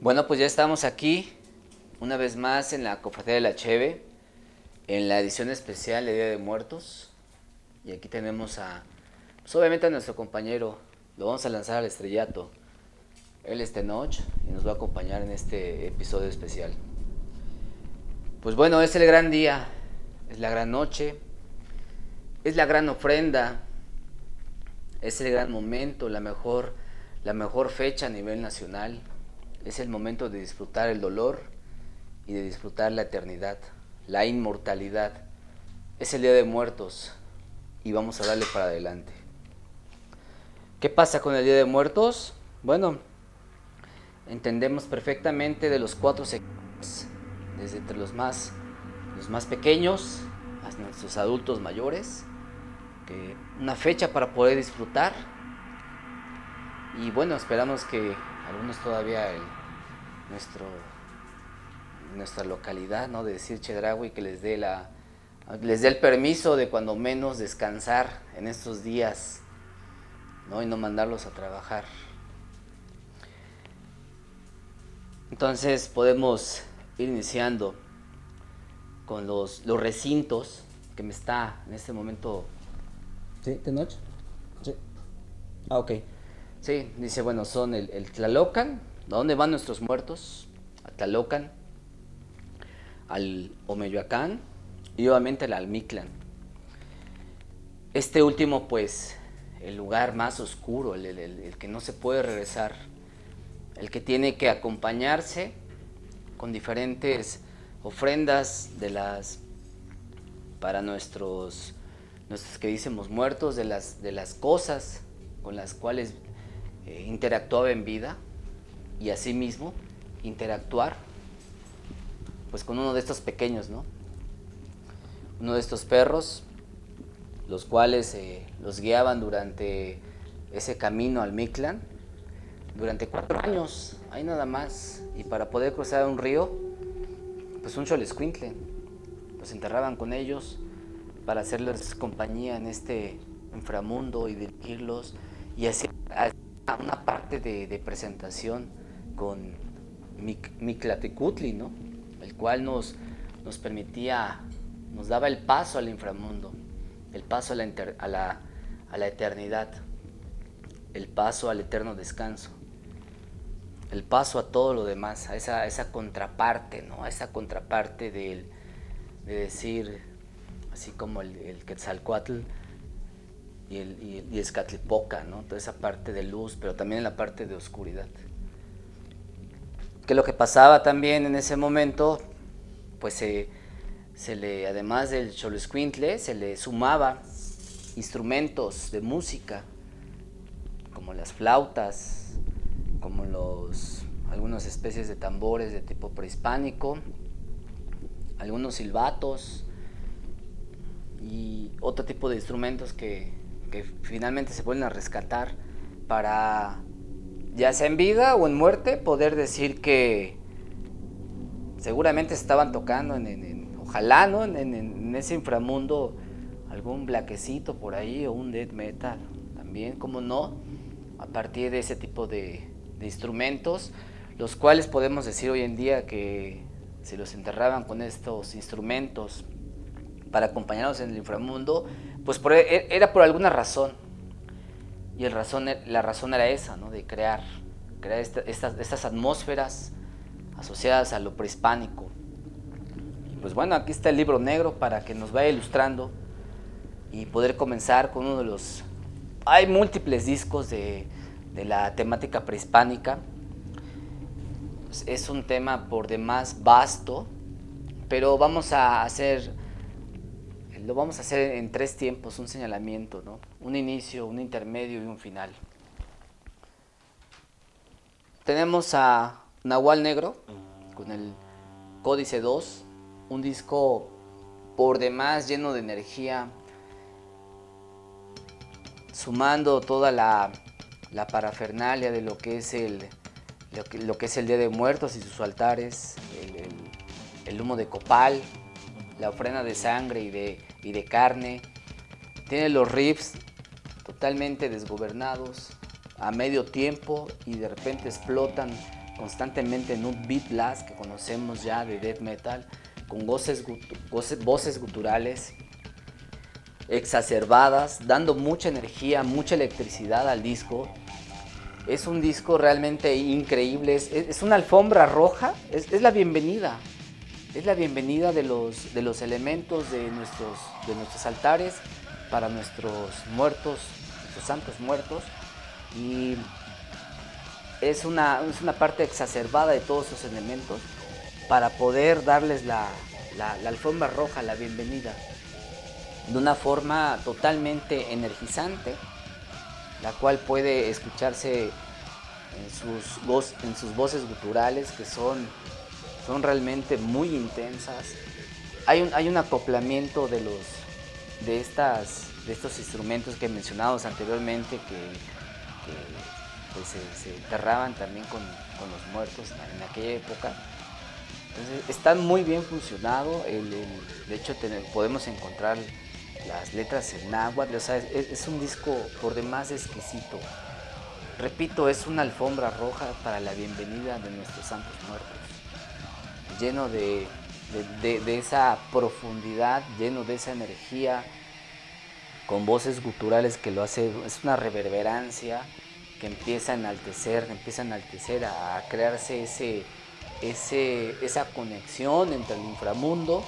Bueno, pues ya estamos aquí una vez más en la Cofradía de la Cheve, en la edición especial de Día de Muertos. Y aquí tenemos a, pues obviamente a nuestro compañero, lo vamos a lanzar al estrellato. Él es Tenoch y nos va a acompañar en este episodio especial. Pues bueno, es el gran día, es la gran noche, es la gran ofrenda, es el gran momento, la mejor, la mejor fecha a nivel nacional. Es el momento de disfrutar el dolor y de disfrutar la eternidad, la inmortalidad. Es el Día de Muertos y vamos a darle para adelante. ¿Qué pasa con el Día de Muertos? Bueno, entendemos perfectamente de los cuatro sectores, desde entre los más, los más pequeños hasta nuestros adultos mayores, que una fecha para poder disfrutar. Y bueno, esperamos que algunos todavía el, nuestro nuestra localidad, ¿no? De decir Chedraui que les dé la les dé el permiso de cuando menos descansar en estos días, ¿no? Y no mandarlos a trabajar. Entonces podemos ir iniciando con los, los recintos que me está en este momento. ¿Sí? ¿De noche? Sí. Ah, ok. Sí, dice, bueno, son el, Tlalocan, ¿dónde van nuestros muertos? A Tlalocan, al Omeyoacán y obviamente al Almiclan. Este último, pues, el lugar más oscuro, el, que no se puede regresar, el que tiene que acompañarse con diferentes ofrendas de las para nuestros nuestros que dicemos muertos de las de las cosas con las cuales eh, interactuaba en vida y asimismo interactuar pues con uno de estos pequeños, ¿no? Uno de estos perros, los cuales eh, los guiaban durante ese camino al Mictlán, durante cuatro años, ahí nada más, y para poder cruzar un río, pues un cholescuintle, los enterraban con ellos para hacerles compañía en este inframundo y dirigirlos, y así una parte de, presentación con Mictlatecutli, ¿no? el cual nos, nos permitía, nos daba el paso al inframundo, el paso a la, eternidad, el paso al eterno descanso, el paso a todo lo demás, a esa, contraparte, ¿no? a esa contraparte de decir, así como el, el Quetzalcoatl y el, y, y Escatlipoca, ¿no? toda esa parte de luz, pero también la parte de oscuridad que lo que pasaba también en ese momento, pues se, se le, además del Cholescuintle, se le sumaba instrumentos de música, como las flautas, como los, algunas especies de tambores de tipo prehispánico, algunos silbatos y otro tipo de instrumentos que, que finalmente se vuelven a rescatar para ya sea en vida o en muerte, poder decir que seguramente estaban tocando en, en, ojalá, ¿no? En, ese inframundo algún blaquecito por ahí o un death metal también, como no, a partir de ese tipo de, de instrumentos, los cuales podemos decir hoy en día que si los enterraban con estos instrumentos para acompañarnos en el inframundo, pues por, era por alguna razón, y el razón, la razón era esa, ¿no? de crear, crear esta, estas, atmósferas asociadas a lo prehispánico. Y pues bueno, aquí está el libro negro para que nos vaya ilustrando y poder comenzar con uno de los... Hay múltiples discos de la temática prehispánica. Es un tema por demás vasto, pero vamos a hacer lo vamos a hacer en tres tiempos, un señalamiento, ¿no? un inicio, un intermedio y un final. Tenemos a Nahual Negro con el Códice 2, un disco por demás lleno de energía, sumando toda la, parafernalia de lo que es el, lo que, es el Día de Muertos y sus altares, el, el humo de copal, la ofrenda de sangre y de, y de carne. Tiene los riffs totalmente desgobernados, a medio tiempo y de repente explotan constantemente en un beat blast que conocemos ya de death metal, con voces, voces guturales exacerbadas, dando mucha energía, mucha electricidad al disco. Es un disco realmente increíble, es, una alfombra roja, es, la bienvenida, es la bienvenida de los, de los elementos de nuestros, de nuestros altares para nuestros muertos, nuestros santos muertos. Y es una, es una parte exacerbada de todos esos elementos para poder darles la, la, alfombra roja, la bienvenida, de una forma totalmente energizante, la cual puede escucharse en sus, en sus voces guturales que son, son realmente muy intensas. Hay un, hay un acoplamiento de, los, de, estas, de estos instrumentos que he mencionado anteriormente que, pues, se, enterraban también con, con los muertos en aquella época están muy bien funcionado. de hecho, podemos encontrar las letras en náhuatl. es, un disco por demás exquisito. Repito, es una alfombra roja para la bienvenida de nuestros santos muertos. Lleno de, esa profundidad, lleno de esa energía, con voces guturales que lo hace, es una reverberancia que empieza a enaltecer, empieza a enaltecer, a crearse ese, esa conexión entre el inframundo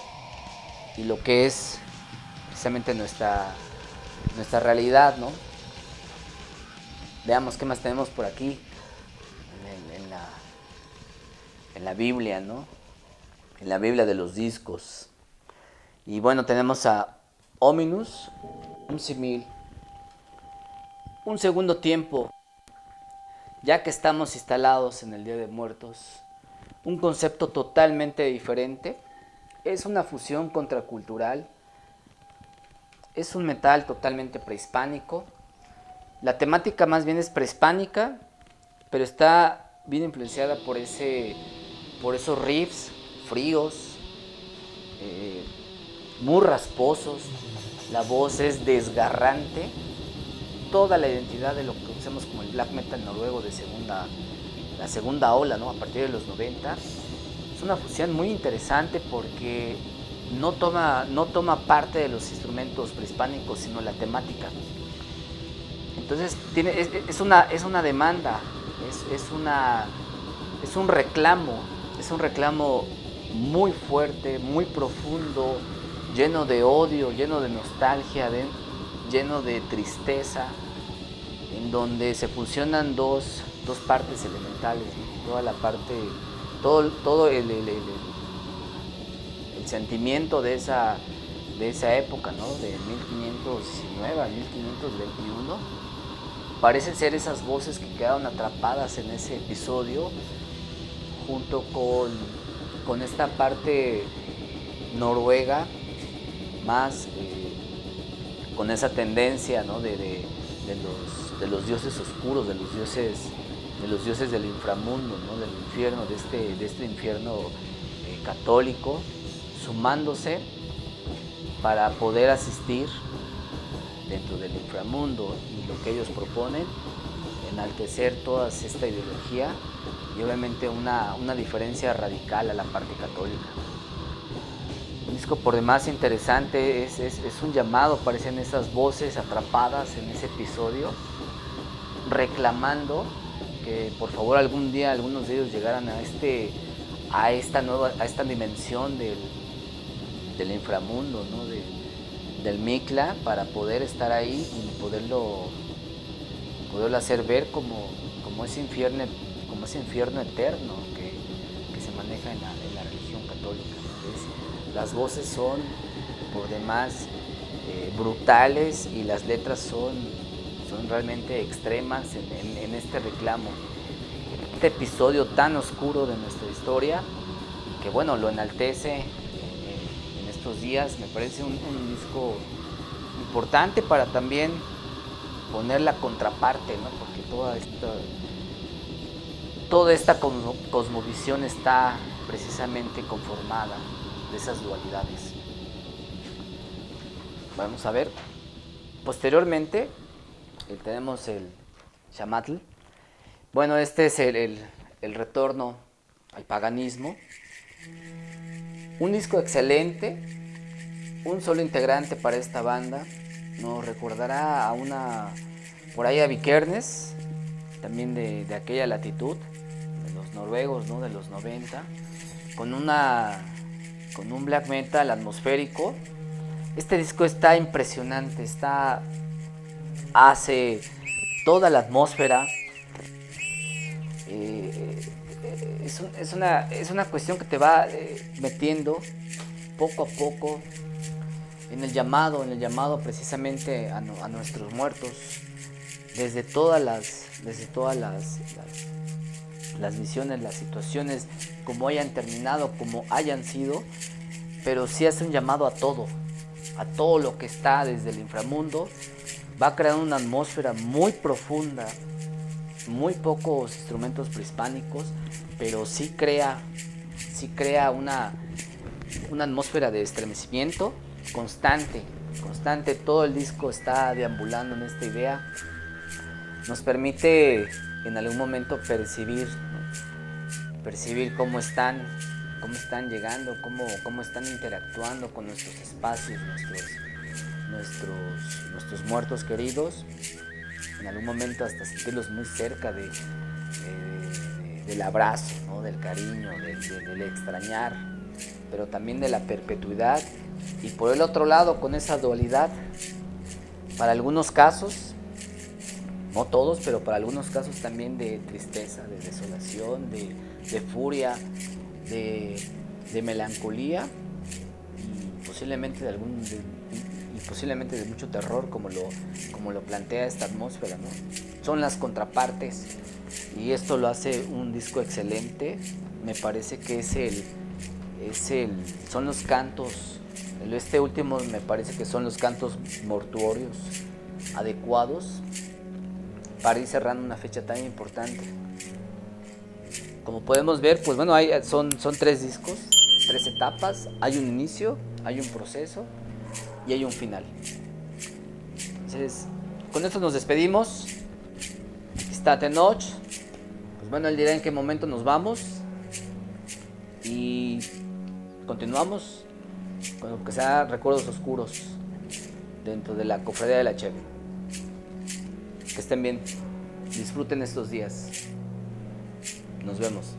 y lo que es precisamente nuestra, nuestra realidad, ¿no? Veamos qué más tenemos por aquí en, la, en la Biblia, ¿no? En la Biblia de los discos. Y bueno, tenemos a Ominus, un simil, un segundo tiempo, ya que estamos instalados en el Día de Muertos, un concepto totalmente diferente. Es una fusión contracultural. Es un metal totalmente prehispánico. La temática más bien es prehispánica, pero está bien influenciada por, ese, por esos riffs fríos, eh, muy rasposos. La voz es desgarrante. Toda la identidad de lo que conocemos como el black metal noruego de segunda la segunda ola, ¿no? A partir de los 90. Es una fusión muy interesante porque no toma, no toma parte de los instrumentos prehispánicos, sino la temática. Entonces tiene, es, una, es una demanda, es, una, es un reclamo, es un reclamo muy fuerte, muy profundo, lleno de odio, lleno de nostalgia, lleno de tristeza, en donde se fusionan dos, dos partes elementales, toda la parte, todo, todo el, el, sentimiento de esa, de esa época, ¿no? de 1519 a 1521, parecen ser esas voces que quedaron atrapadas en ese episodio junto con, con esta parte noruega más eh, con esa tendencia ¿no? de, de, los, de los dioses oscuros, de los dioses de los dioses del inframundo, del infierno, de este, de este infierno eh, católico, sumándose para poder asistir dentro del inframundo y lo que ellos proponen, enaltecer toda esta ideología y obviamente una, diferencia radical a la parte católica. Un disco por demás interesante, es, es un llamado, parecen esas voces atrapadas en ese episodio, reclamando que por favor algún día algunos de ellos llegaran a este a esta nueva a esta dimensión del, del inframundo ¿no? del Mikla para poder estar ahí y poderlo poderlo hacer ver como, como ese infierno como ese infierno eterno que, se maneja en la, religión católica las voces son por demás eh, brutales y las letras son son realmente extremas en, este reclamo. Este episodio tan oscuro de nuestra historia, que bueno, lo enaltece eh, en estos días, me parece un, disco importante para también poner la contraparte, ¿no? porque toda esta, toda esta cosmovisión está precisamente conformada de esas dualidades. Vamos a ver. Posteriormente, tenemos el chamatl. Bueno, este es el, el retorno al paganismo. Un disco excelente, un solo integrante para esta banda. Nos recordará a una, por ahí a Vikernes, también de, de aquella latitud, de los noruegos, ¿no? de los 90, con, una, con un black metal atmosférico. Este disco está impresionante, está, hace toda la atmósfera. Eh, es, un- es una, es una cuestión que te va eh, metiendo poco a poco en el llamado, en el llamado precisamente a, nu- a nuestros muertos, desde todas las, desde todas las, las, visiones, las situaciones, como hayan terminado, como hayan sido, pero sí hace un llamado a todo, a todo lo que está desde el inframundo, va a crear una atmósfera muy profunda, muy pocos instrumentos prehispánicos, pero sí crea, sí crea una, una atmósfera de estremecimiento constante, constante. Todo el disco está deambulando en esta idea. Nos permite en algún momento percibir, percibir cómo están, cómo están llegando, cómo, cómo están interactuando con nuestros espacios, nuestros, nuestros, muertos queridos. En algún momento hasta sentirlos muy cerca de, eh, de- del abrazo, ¿no? del cariño, del- del extrañar, pero también de la perpetuidad. Y por el otro lado, con esa dualidad, para algunos casos, no todos, pero para algunos casos también de tristeza, de desolación, de, de furia, de, de melancolía y posiblemente de algún de- y, posiblemente de mucho terror como lo, como lo plantea esta atmósfera, ¿no? Son las contrapartes y esto lo hace un disco excelente. Me parece que es el, es el, son los cantos, este último me parece que son los cantos mortuorios adecuados para ir cerrando una fecha tan importante. Como podemos ver, pues bueno, hay, son, son tres discos, tres etapas, hay un inicio, hay un proceso y hay un final. Entonces, con esto nos despedimos. Está Tenoch. Pues bueno, él dirá en qué momento nos vamos. Y continuamos con lo que sea recuerdos oscuros dentro de la cofradía de la Cheve. Que estén bien. Disfruten estos días. Nos vemos.